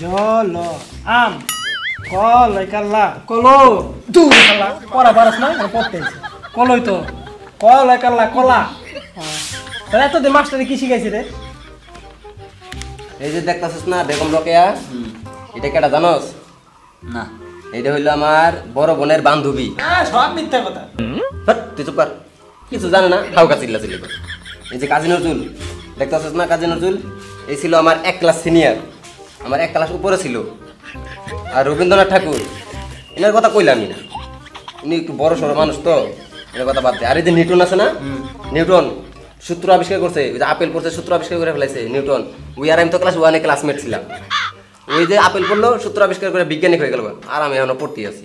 জল আম কল কাল্লা কলো দু কাল্লা পড়া পারস না মানে পড়তে কলই তো কল কাল্লা কলা। তাহলে এতদিন মাস্টারে কি শিখাইছে রে? এই যে দেখতেছিস না বেগম রকেয়া? এটা কেটা জানোস? না। এটা হইল আমার বড় বোনের বান্ধবী। সব মিথ্যা কথা। তুই চুপ কর। কিছু জানে না কাউকা চিল্লা চিল্লি এই যে কাজী নজরুল দেখতেছিস না কাজী নজরুল? এই ছিল আমার এক ক্লাস সিনিয়র। আমার এক ক্লাস উপরে ছিল। আর রবীন্দ্রনাথ ঠাকুর এনার কথা কইলামই না। উনি একটু বড় সড়ো মানুষ তো এনার কথা বাদ দে। আর এই যে নিউটন আছে না নিউটন সূত্র আবিষ্কার করছে ওই যে আপেল পড়ছে সূত্র আবিষ্কার করে ফেলাইছে নিউটন ওই আর আমি তো ক্লাস ওয়ানে ক্লাসমেট ছিলাম। ওই যে আপেল পড়ল সূত্র আবিষ্কার করে বিজ্ঞানিক হয়ে গেল। আর আমি এখনও পড়তে আছি।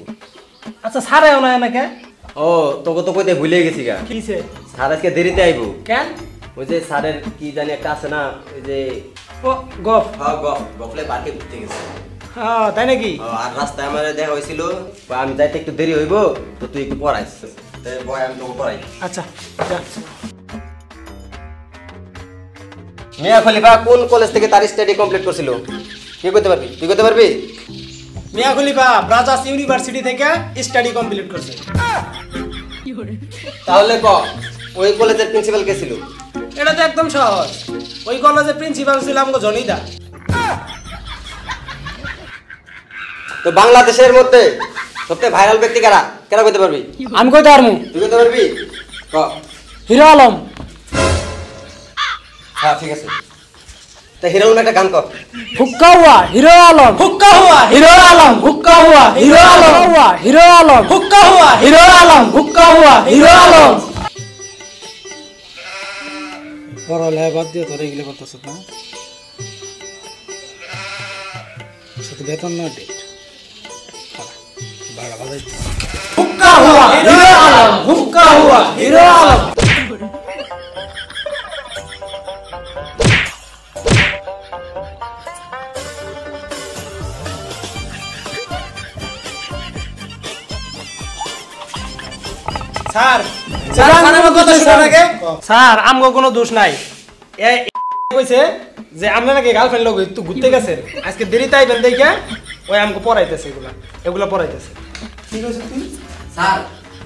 আচ্ছা সারে না এনাকে? ও তোকে তো কইতে ভুলে গেছি গা। কিছে স্যার আজকে দেরিতে আইবো। কেন? ওই যে স্যারের কি জানি একটা আছে না ওই যে ও গপ হ্যাঁ গপ গপলে পার্কে ঘুরতে গেছে। হ্যাঁ তাই নাকি? আর রাস্তায় আমার দেখা হয়েছিল আমি যাইতে একটু দেরি হইব তো তুই একটু পড়াইস। বয় আমি তোকে পড়াই আচ্ছা মিয়া খলিফা কোন কলেজ থেকে তার স্টাডি কমপ্লিট করছিল? কি করতে পারবি? তুই করতে পারবি? মিয়া খলিফা ব্রাজাস ইউনিভার্সিটি থেকে স্টাডি কমপ্লিট করছে। তাহলে ক ওই কলেজের প্রিন্সিপাল কে ছিল? এটা তো একদম সহজ। ওই কলেজের প্রিন্সিপাল ছিল আমাকে জনিদা। তো বাংলাদেশের মধ্যে সবথেকে ভাইরাল ব্যক্তি কারা? কেরা করতে পারবি? আমি কইতে পারমু তুই করতে পারবি? ক। হিরো আলম। হ্যাঁ ঠিক আছে। তা হিরো একটা গান কর। হুক্কা হুয়া হিরো আলম। হুক্কা হুয়া হিরো আলম। হুক্কা হুয়া হিরো আলম। হুয়া হিরো আলম। হুক্কা হুয়া হিরো আলম। হুক্কা হুয়া হিরো আলম। পড়ালেখা বাদ দিয়ে তোর এগুলো করতেছ না? শুধু বেতন না ডেট ভাড়া ভাড়া স্যার স্যার স্যার আমগো কোনো দোষ নাই। এ কইছে যে আমরা নাকি গার্লফ্রেন্ড লোক একটু ঘুরতে গেছে। আজকে দেরিতে আইবেন দেখে ওই আমগো পড়াইতেছে এগুলা এগুলা পড়াইতেছে। ঠিক আছে তুই স্যার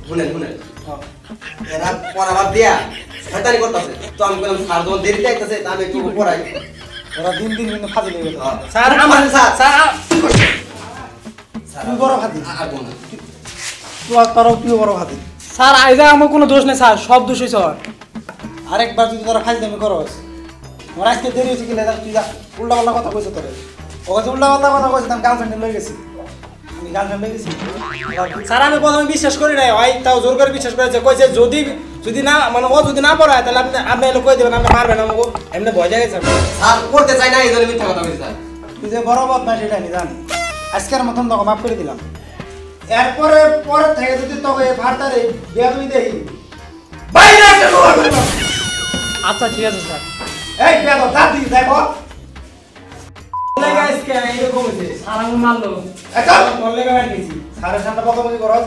শুনেন শুনেন। এরা পড়া বাদ দিয়া শয়তানি করতেছে। তো আমি বললাম স্যার যখন দেরিতে আইতেছে তা আমি একটু পড়াই ওরা দিন দিন কিন্তু ফাজিল হয়ে গেল। স্যার আমার স্যার। স্যার। তুই বড় ফাজিল আর কোন তুই তোরাও তুই বড় ফাজিল স্যার আইজা আমার কোনো দোষ নেই স্যার সব দোষ হয়েছে ওর। আরেকবার যদি তোরা ফাজিল আমি করস আমার আজকে দেরি হয়েছে কি লেদা তুই যা উল্টা পাল্টা কথা কইছে তোরে। ও কাছে উল্টা পাল্টা কথা কইছে আমি গার্লফ্রেন্ড লই গেছি। আমি গার্লফ্রেন্ড লই গেছি। স্যার আমি প্রথমে বিশ্বাস করি নাই ভাই তাও জোর করে বিশ্বাস করেছে কইছে যদি যদি না মানে ও যদি না পড়ায় তাহলে আপনি আপনি এলো কই দেবেন আপনি মারবেন আমাকে এমনি ভয় জায়গায় স্যার স্যার পড়তে চাই না এই জন্য মিথ্যা কথা বলছি স্যার। তুই যে বড় বদমাস সেটা আমি জানি। আজকের মতন তোকে মাফ করে দিলাম। এরপরে পরে থেকে যদি তোকে ভারতারে বিয়া তুমি দেখি। বাইরে একটা আচ্ছা ঠিক আছে স্যার। এই বিয়া তো দাদি দেখো সাড়ে সাতটা বকাবকি করো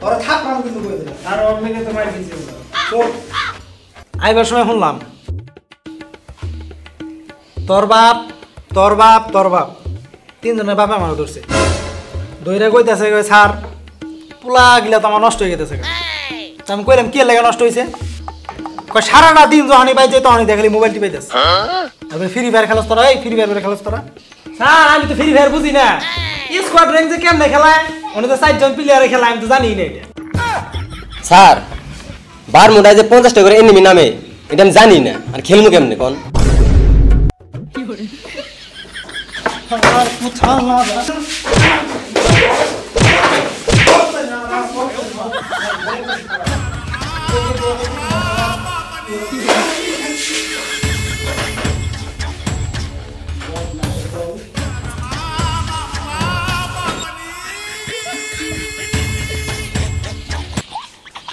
তোরা থাক নাম কিন্তু করে দিলাম আর ওর মেয়ে তো মার দিয়েছি আইবার সময় শুনলাম। তোর বাপ তোর বাপ তোর বাপ। তিনজনের বাপে আমার ধরছে। দইরা কইতেছে কই স্যার পোলা গিলা তো আমার নষ্ট হয়ে গেছে আমি কইলাম কি লাগে নষ্ট হয়েছে সারাটা দিন যখনই পাই যে তখনই দেখলি মোবাইল টিপাইতেছে তারপরে ফ্রি ফায়ার খেলাস তোরা এই ফ্রি ফায়ার খেলাস তোরা। স্যার আমি তো ফ্রি ফায়ার বুঝি না। স্কোয়াড র্যাঙ্ক কেমনে খেলায়? উনি তো চারজন প্লেয়ারে খেলায় আমি তো জানি না এটা। স্যার বার মোটায় যে পঞ্চাশ টাকা করে এনিমি নামে এটা আমি জানি না। আর খেলব কেমনে কোন? আর কোথাও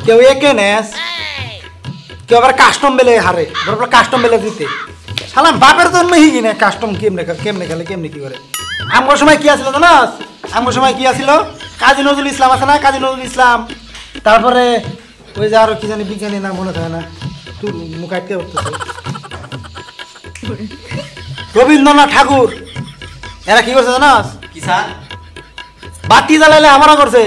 কেউ একে নেস। কেউ আবার কাস্টম বেলে হারে বরফ কাস্টম বেলে দিতে। শালা বাপের জন্ম হিগি না কাস্টম কেমনে কেমনে খেলে কেমনে কি করে? আমার সময় কি আছিল জানাস? আমার সময় কি আছিল? কাজী নজরুল ইসলাম আছে না? কাজী নজরুল ইসলাম। তারপরে ওই যে আরও কি জানি বিজ্ঞানী নাম মনে থাকে না? তুই মুখ আটকে রবীন্দ্রনাথ ঠাকুর। এরা কি করছে জানাস? কি স্যার? বাতি জ্বালাইলে আমারও করছে।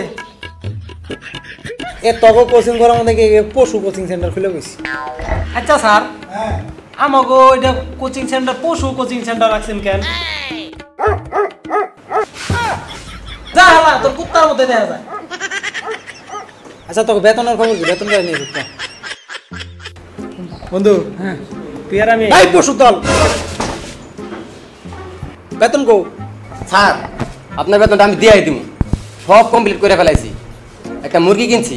এ তবে কোচিং করার মধ্যে পশু কোচিং সেন্টার খুলে গেছি আচ্ছা স্যার। আমাকে এটা কোচিং সেন্টার পশু কোচিং সেন্টার রাখছেন কেন? যা হালা তোর কুত্তার মধ্যে দেখা যায়। আচ্ছা তোকে বেতনের খবর কি? বেতন করে নিয়ে যেত বন্ধু হ্যাঁ তুই আর আমি। এই পশু দল! বেতন কো? স্যার আপনার বেতনটা আমি দিয়াই দিব সব কমপ্লিট করে ফেলাইছি। একটা মুরগি কিনছি।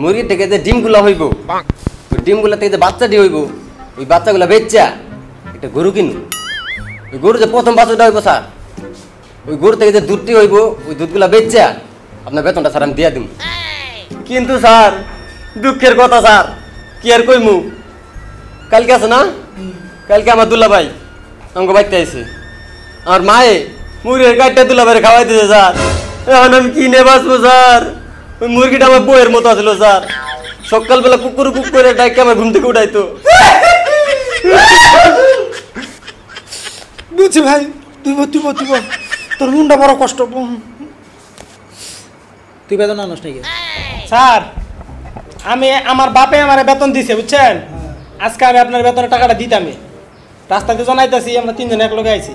মুরগির থেকে যে ডিমগুলো হইব ওই ডিমগুলো থেকে যে বাচ্চাটি হইব ওই বাচ্চাগুলো বেচা একটা গরু কিনু। ওই গরু যে প্রথম বাচ্চাটা হইব স্যার ওই গরু থেকে যে দুধটি হইব ওই দুধগুলো বেচা আপনার বেতনটা স্যার আমি দিয়া দিব কিন্তু স্যার দুঃখের কথা স্যার কি আর কইমু? কালকে আছে না? কালকে আমার দুলা ভাই আমাকে বাইতে আইছে। আমার মায়ে মুরগির কাঠটা দুলা ভাই খাওয়াই দিয়েছে স্যার। এখন আমি কিনে বাঁচবো স্যার। ওই মুরগিটা আমার বইয়ের মতো আছিল স্যার। সকালবেলা কুকুর কুক করে ডাইকে আমার ঘুম থেকে উঠাইতো। বুঝছি ভাই তুই বল, তুই তুই তোর মুন্ডা বড় কষ্ট তুই বেতন আনস নাকি? স্যার আমি আমার বাপে আমার বেতন দিছে বুঝছেন? আজকে আমি আপনার বেতনের টাকাটা দিতামই রাস্তাতে জানাইতেছি আমরা তিনজন এক লোক আইছি।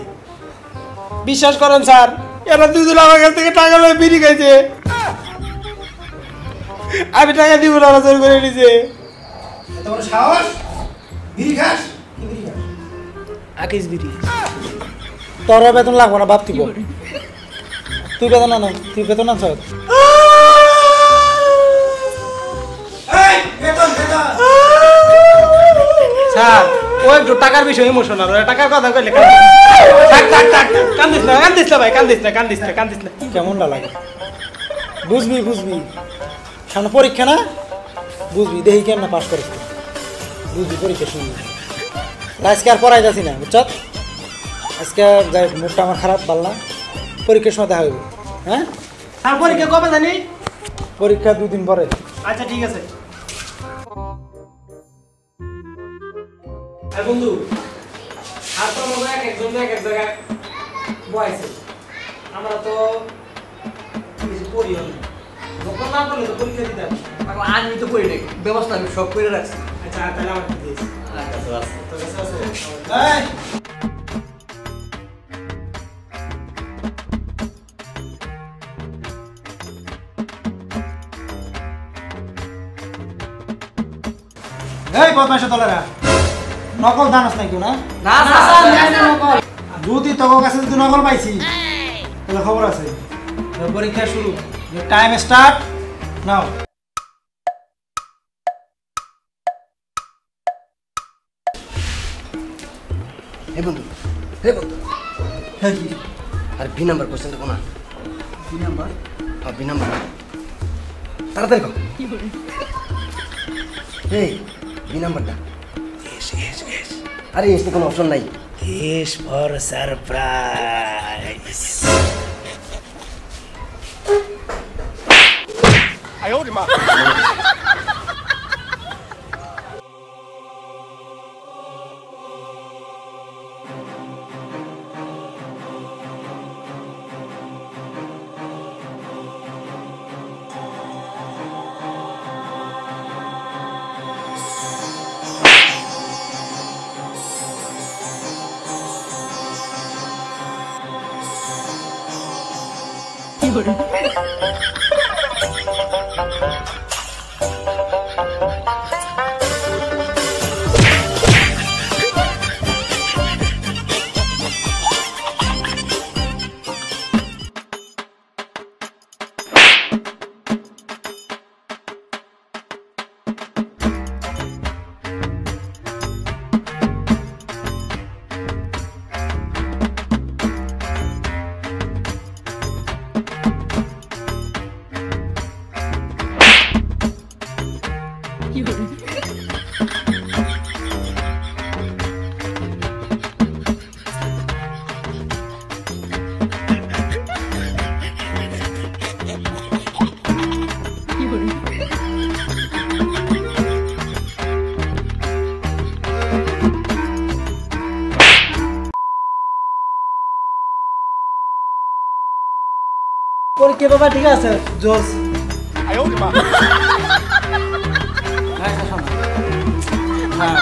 বিশ্বাস করেন স্যার এরা দুজন আমার কাছ থেকে টাকা লয়ে বিড়ি খাইছে। আমি টাকা দিব না ওরা জোর করে নিছে। তোমার সাহস? বিড়ি খাস? কি বিড়ি খাস? আকিস বিড়ি। তোর বেতন লাগবো না বাপ তুই বল। তুই বেতন আনো তুই বেতন আনছ? স্যার ও একটু টাকার বিষয় ইমোশনাল টাকার কথা কইলে কান্দিস না কান্দিস না ভাই কান্দিস না কান্দিস না কান্দিস না। কেমনটা লাগে? বুঝবি বুঝবি। সামনে পরীক্ষা না? বুঝবি দেখি কেমন পাস করিস। বুঝবি পরীক্ষা শুনবি। আজকে আর পড়াই যাচ্ছি না বুঝছ? আজকে যাই মুডটা আমার খারাপ পারলাম। পরীক্ষার সময় দেখা হইব। হ্যাঁ? পরীক্ষা কবে জানি? পরীক্ষা দুদিন পরে। আচ্ছা ঠিক আছে। বন্ধু আর তো মনে এক একজন এক এক জায়গায় বয়সে আমরা তো কিছু করিও না। যখন না করলে তো পরীক্ষা দিতাম আমি তো করি নাই। ব্যবস্থা আমি সব করে রাখছি। আচ্ছা তাহলে আমার দিয়েছি তোর কাছে আছে? এই! নকল দানস নাই কেউ না যদি তোর কাছে যদি নকল পাইছি তাহলে খবর আছে। পরীক্ষা শুরু। টাইম স্টার্ট নাও হে বন্ধু হে বন্ধু হ্যাঁ কি আর বি নাম্বার কোশ্চেনটা কোনা কি নাম্বার হ্যাঁ বি নাম্বার তাড়াতাড়ি কম এই বি নাম্বারটা এস এস এস আরে এসে কোনো অপশন নাই। Is for surprise. 吗？一个人。Thank you. পরীক্ষা বাবা ঠিক আছে জোস। হ্যাঁ, শোনো। হ্যাঁ,